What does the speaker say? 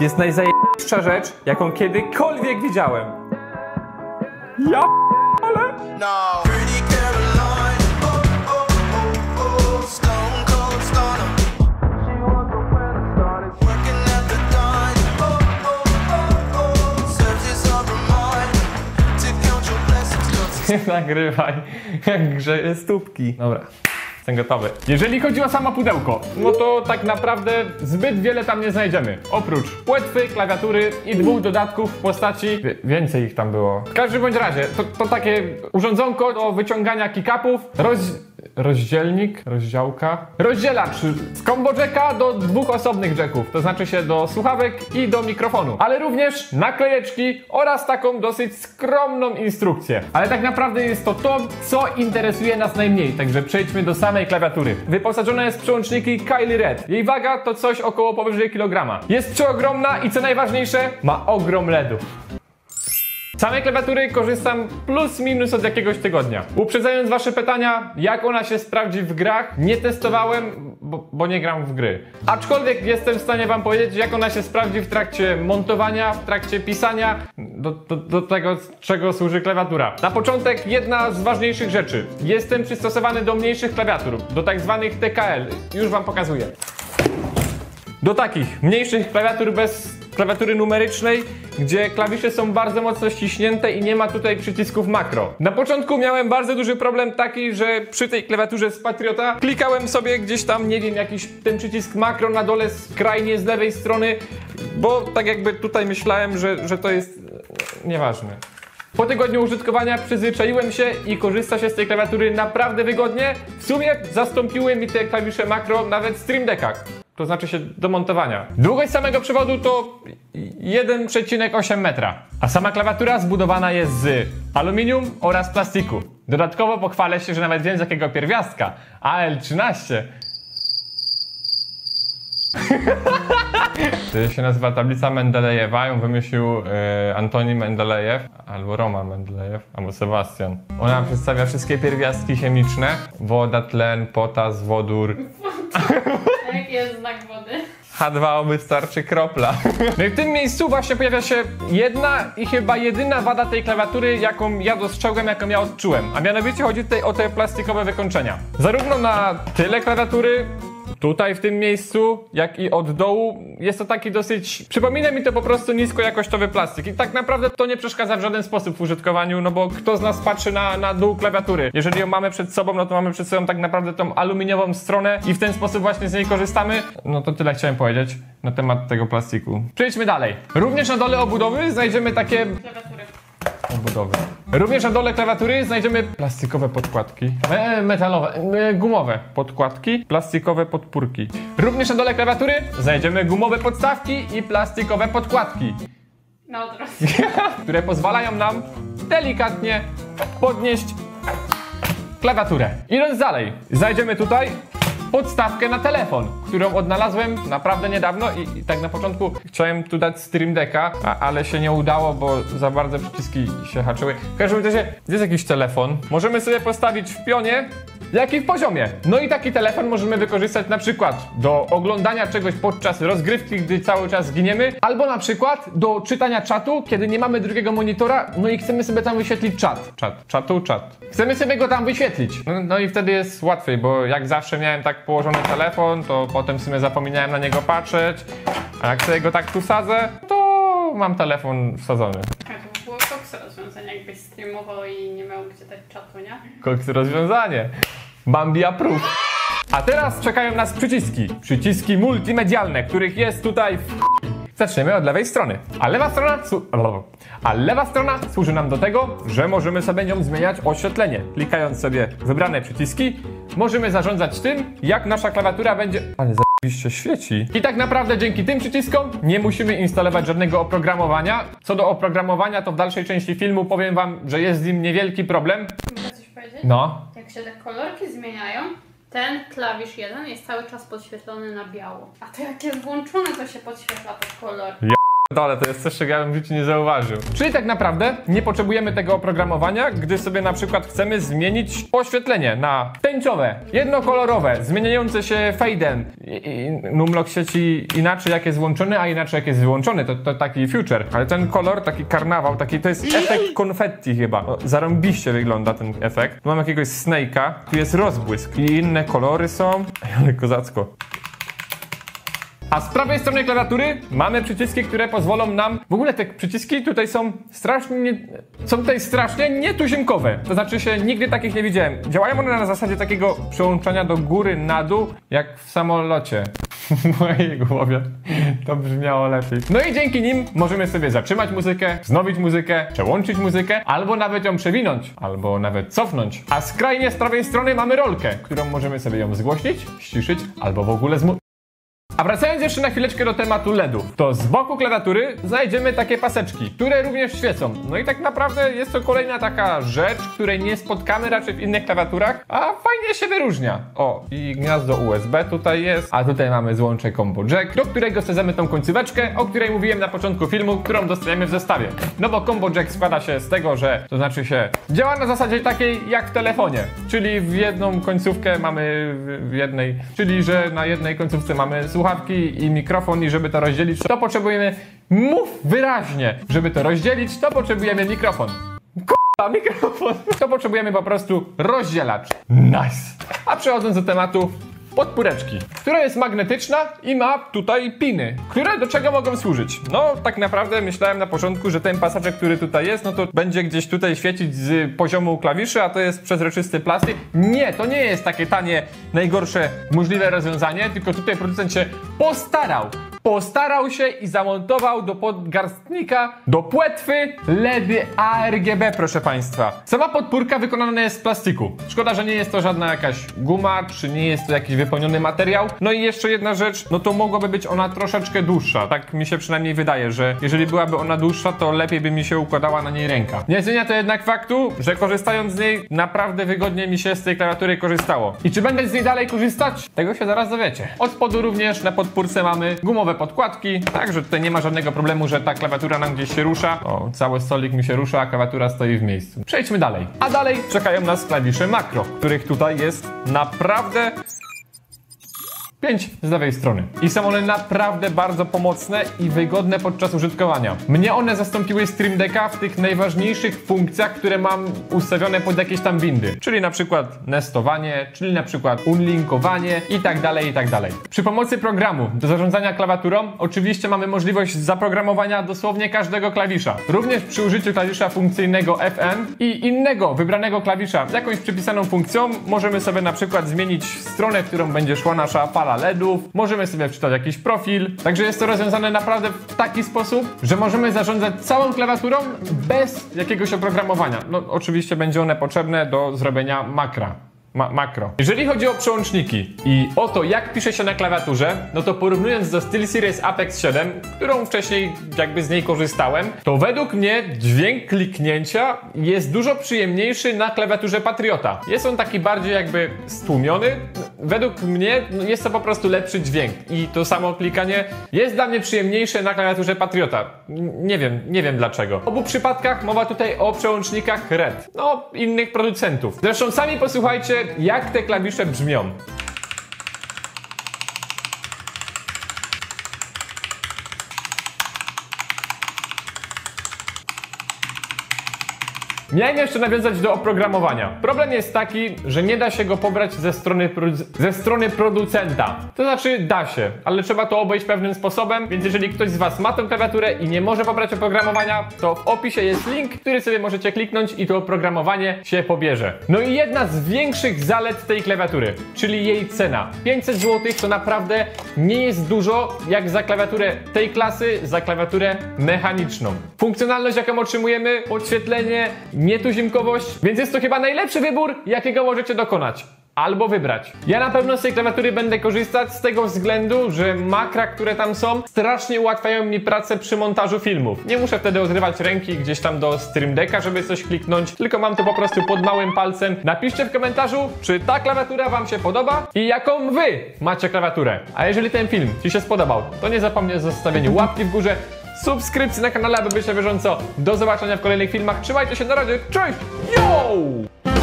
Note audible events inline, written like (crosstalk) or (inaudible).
jest najzajebstsza rzecz, jaką kiedykolwiek widziałem. Ja ale No. Nie (laughs) nagrywaj, jak grzeje stópki. Dobra. Jestem gotowy. Jeżeli chodzi o samo pudełko, no to tak naprawdę zbyt wiele tam nie znajdziemy. Oprócz płetwy, klawiatury i dwóch dodatków w postaci... Wie- Więcej ich tam było. W każdym bądź razie, to, to takie urządzonko do wyciągania kick-upów, roz... rozdzielnik, rozdziałka, rozdzielacz z combo jacka do dwóch osobnych jacków, to znaczy się do słuchawek i do mikrofonu, ale również naklejeczki oraz taką dosyć skromną instrukcję. Ale tak naprawdę jest to to, co interesuje nas najmniej, także przejdźmy do samej klawiatury. Wyposażona jest w przełączniki Kylie Red. Jej waga to coś około powyżej kilograma. Jest przeogromna i co najważniejsze, ma ogrom LEDów. Samej klawiatury korzystam plus minus od jakiegoś tygodnia. Uprzedzając wasze pytania, jak ona się sprawdzi w grach, nie testowałem, bo, bo nie gram w gry. Aczkolwiek jestem w stanie wam powiedzieć, jak ona się sprawdzi w trakcie montowania, w trakcie pisania, do, do, do tego, czego służy klawiatura. Na początek jedna z ważniejszych rzeczy. Jestem przystosowany do mniejszych klawiatur, do tak zwanych TKL. Już wam pokazuję. Do takich mniejszych klawiatur bez klawiatury numerycznej, gdzie klawisze są bardzo mocno ściśnięte i nie ma tutaj przycisków makro. Na początku miałem bardzo duży problem taki, że przy tej klawiaturze z Patriota klikałem sobie gdzieś tam, nie wiem, jakiś ten przycisk makro na dole skrajnie z lewej strony, bo tak jakby tutaj myślałem, że, że to jest e, nieważne. Po tygodniu użytkowania przyzwyczaiłem się i korzysta się z tej klawiatury naprawdę wygodnie. W sumie zastąpiły mi te klawisze makro nawet Stream Deckach. To znaczy się do montowania. Długość samego przewodu to 1,8 metra. A sama klawiatura zbudowana jest z aluminium oraz plastiku. Dodatkowo pochwalę się, że nawet wiem z jakiego pierwiastka. AL13. (laughs) To się nazywa tablica Mendelejewa, ją wymyślił e, Antoni Mendelejew, albo Roman Mendelejew, albo Sebastian. Ona przedstawia wszystkie pierwiastki chemiczne. Woda, tlen, potas, wodór. Jest znak wody? H2O wystarczy kropla. No i w tym miejscu właśnie pojawia się jedna i chyba jedyna wada tej klawiatury, jaką ja dostrzegłem, jaką ja odczułem. A mianowicie chodzi tutaj o te plastikowe wykończenia. Zarówno na tyle klawiatury, tutaj w tym miejscu, jak i od dołu, jest to taki dosyć... Przypomina mi to po prostu niskojakościowy plastik. I tak naprawdę to nie przeszkadza w żaden sposób w użytkowaniu, no bo kto z nas patrzy na, na dół klawiatury? Jeżeli ją mamy przed sobą, no to mamy przed sobą tak naprawdę tą aluminiową stronę i w ten sposób właśnie z niej korzystamy. No to tyle chciałem powiedzieć na temat tego plastiku. Przejdźmy dalej. Również na dole obudowy znajdziemy takie Klawiatury. Obudowy. Również na dole klawiatury znajdziemy plastikowe podkładki, e, metalowe, e, gumowe podkładki, plastikowe podpórki. Również na dole klawiatury znajdziemy gumowe podstawki i plastikowe podkładki, Na odwrót. (laughs) które pozwalają nam delikatnie podnieść klawiaturę. Idąc dalej, znajdziemy tutaj podstawkę na telefon, którą odnalazłem naprawdę niedawno i, i tak na początku chciałem tu dać Stream Decka, a, ale się nie udało, bo za bardzo przyciski się haczyły. W każdym razie jest jakiś telefon. Możemy sobie postawić w pionie, jak i w poziomie. No i taki telefon możemy wykorzystać na przykład do oglądania czegoś podczas rozgrywki, gdy cały czas giniemy, albo na przykład do czytania czatu, kiedy nie mamy drugiego monitora, no i chcemy sobie tam wyświetlić czat. Czat, czatu, czat. Chcemy sobie go tam wyświetlić. No, no i wtedy jest łatwiej, bo jak zawsze miałem tak położony telefon, to w sumie zapominałem na niego patrzeć, a jak sobie go tak tu sadzę, to mam telefon wsadzony. A to było koksa rozwiązanie, jakbyś streamował i nie miał gdzie dać czatu, nie? Koks rozwiązanie. Bambi approve. A teraz czekają nas przyciski. Przyciski multimedialne, których jest tutaj w Zaczniemy od lewej strony. A lewa strona, a lewa strona służy nam do tego, że możemy sobie nią zmieniać oświetlenie. Klikając sobie wybrane przyciski, możemy zarządzać tym, jak nasza klawiatura będzie... Ale zajebiście świeci. I tak naprawdę dzięki tym przyciskom nie musimy instalować żadnego oprogramowania. Co do oprogramowania, to w dalszej części filmu powiem wam, że jest z nim niewielki problem. Mogę coś powiedzieć? No, Jak się te kolorki zmieniają, ten klawisz jeden jest cały czas podświetlony na biało. A to jak jest włączony, to się podświetla pod kolor. Dole, to jest coś, czego ja bym w życiu nie zauważył. Czyli tak naprawdę nie potrzebujemy tego oprogramowania, gdy sobie na przykład chcemy zmienić oświetlenie na tęczowe, jednokolorowe, zmieniające się fade'em. I, i numlock sieci inaczej jak jest włączony, a inaczej jak jest wyłączony. To, to taki future. Ale ten kolor, taki karnawał, taki to jest efekt konfetti chyba. O, zarąbiście wygląda ten efekt. Mam jakiegoś snake'a, tu jest rozbłysk i inne kolory są. Ale kozacko. A z prawej strony klawiatury mamy przyciski, które pozwolą nam. W ogóle te przyciski tutaj są strasznie. Są tutaj strasznie nietuzinkowe. To znaczy się nigdy takich nie widziałem. Działają one na zasadzie takiego przełączania do góry, na dół, jak w samolocie. (laughs) W mojej głowie to brzmiało lepiej. No i dzięki nim możemy sobie zatrzymać muzykę, wznowić muzykę, przełączyć muzykę, albo nawet ją przewinąć, albo nawet cofnąć. A skrajnie z prawej strony mamy rolkę, którą możemy sobie ją zgłośnić, ściszyć, albo w ogóle zmu... A wracając jeszcze na chwileczkę do tematu LEDów, to z boku klawiatury znajdziemy takie paseczki, które również świecą. No i tak naprawdę jest to kolejna taka rzecz, której nie spotkamy raczej w innych klawiaturach, a fajnie się wyróżnia. O, i gniazdo USB tutaj jest, a tutaj mamy złącze combo jack, do którego wsadzamy tą końcóweczkę, o której mówiłem na początku filmu, którą dostajemy w zestawie. No bo combo jack składa się z tego, że to znaczy się działa na zasadzie takiej jak w telefonie, czyli w jedną końcówkę mamy w- jednej, czyli że na jednej końcówce mamy słuchawki i mikrofon i żeby to rozdzielić, to potrzebujemy, mów wyraźnie, żeby to rozdzielić, to potrzebujemy mikrofon. A mikrofon. To potrzebujemy po prostu rozdzielacz. Nice. A przechodząc do tematu podpóreczki, która jest magnetyczna i ma tutaj piny, które do czego mogą służyć? No, tak naprawdę myślałem na początku, że ten pasaczek, który tutaj jest, no to będzie gdzieś tutaj świecić z poziomu klawiszy, a to jest przezroczysty plastik. Nie, to nie jest takie tanie, najgorsze możliwe rozwiązanie, tylko tutaj producent się postarał postarał się i zamontował do podgarstnika, do płetwy LEDy ARGB, proszę Państwa. Sama podpórka wykonana jest z plastiku. Szkoda, że nie jest to żadna jakaś guma, czy nie jest to jakiś wypełniony materiał. No i jeszcze jedna rzecz, no to mogłaby być ona troszeczkę dłuższa. Tak mi się przynajmniej wydaje, że jeżeli byłaby ona dłuższa, to lepiej by mi się układała na niej ręka. Nie zmienia to jednak faktu, że korzystając z niej, naprawdę wygodnie mi się z tej klawiatury korzystało. I czy będę z niej dalej korzystać? Tego się zaraz dowiecie. Od spodu również na podpórce mamy gumowe podkładki, także tutaj nie ma żadnego problemu, że ta klawiatura nam gdzieś się rusza. O, cały stolik mi się rusza, a klawiatura stoi w miejscu. Przejdźmy dalej. A dalej czekają nas klawisze makro, których tutaj jest naprawdę 5 z lewej strony. I są one naprawdę bardzo pomocne i wygodne podczas użytkowania. Mnie one zastąpiły Stream Decka w tych najważniejszych funkcjach, które mam ustawione pod jakieś tam windy. Czyli na przykład nestowanie, czyli na przykład unlinkowanie i tak dalej, i tak dalej. Przy pomocy programu do zarządzania klawiaturą oczywiście mamy możliwość zaprogramowania dosłownie każdego klawisza. Również przy użyciu klawisza funkcyjnego FN i innego wybranego klawisza jakąś przypisaną funkcją możemy sobie na przykład zmienić stronę, w którą będzie szła nasza fala LEDów, możemy sobie wczytać jakiś profil. Także jest to rozwiązane naprawdę w taki sposób, że możemy zarządzać całą klawiaturą bez jakiegoś oprogramowania. No oczywiście będzie one potrzebne do zrobienia makra. Ma makro. Jeżeli chodzi o przełączniki i o to, jak pisze się na klawiaturze, no to porównując do SteelSeries Apex 7, którą wcześniej jakby z niej korzystałem, to według mnie dźwięk kliknięcia jest dużo przyjemniejszy na klawiaturze Patriota. Jest on taki bardziej jakby stłumiony. Według mnie no, jest to po prostu lepszy dźwięk i to samo klikanie jest dla mnie przyjemniejsze na klawiaturze Patriota. Nie wiem, nie wiem dlaczego. W obu przypadkach mowa tutaj o przełącznikach RED, no innych producentów. Zresztą sami posłuchajcie, jak te klawisze brzmią. Miałem jeszcze nawiązać do oprogramowania. Problem jest taki, że nie da się go pobrać ze strony, ze strony producenta. To znaczy da się, ale trzeba to obejść pewnym sposobem, więc jeżeli ktoś z Was ma tę klawiaturę i nie może pobrać oprogramowania, to w opisie jest link, który sobie możecie kliknąć i to oprogramowanie się pobierze. No i jedna z większych zalet tej klawiatury, czyli jej cena. 500 zł to naprawdę nie jest dużo, jak za klawiaturę tej klasy, za klawiaturę mechaniczną. Funkcjonalność, jaką otrzymujemy, podświetlenie, nietuzinkowość, więc jest to chyba najlepszy wybór, jakiego możecie dokonać. Albo wybrać. Ja na pewno z tej klawiatury będę korzystać z tego względu, że makra, które tam są, strasznie ułatwiają mi pracę przy montażu filmów. Nie muszę wtedy odrywać ręki gdzieś tam do Stream Decka, żeby coś kliknąć, tylko mam to po prostu pod małym palcem. Napiszcie w komentarzu, czy ta klawiatura Wam się podoba i jaką Wy macie klawiaturę. A jeżeli ten film Ci się spodobał, to nie zapomnij o zostawieniu łapki w górze, subskrypcji na kanale, aby być na bieżąco. Do zobaczenia w kolejnych filmach. Trzymajcie się, na razie, cześć! Yo!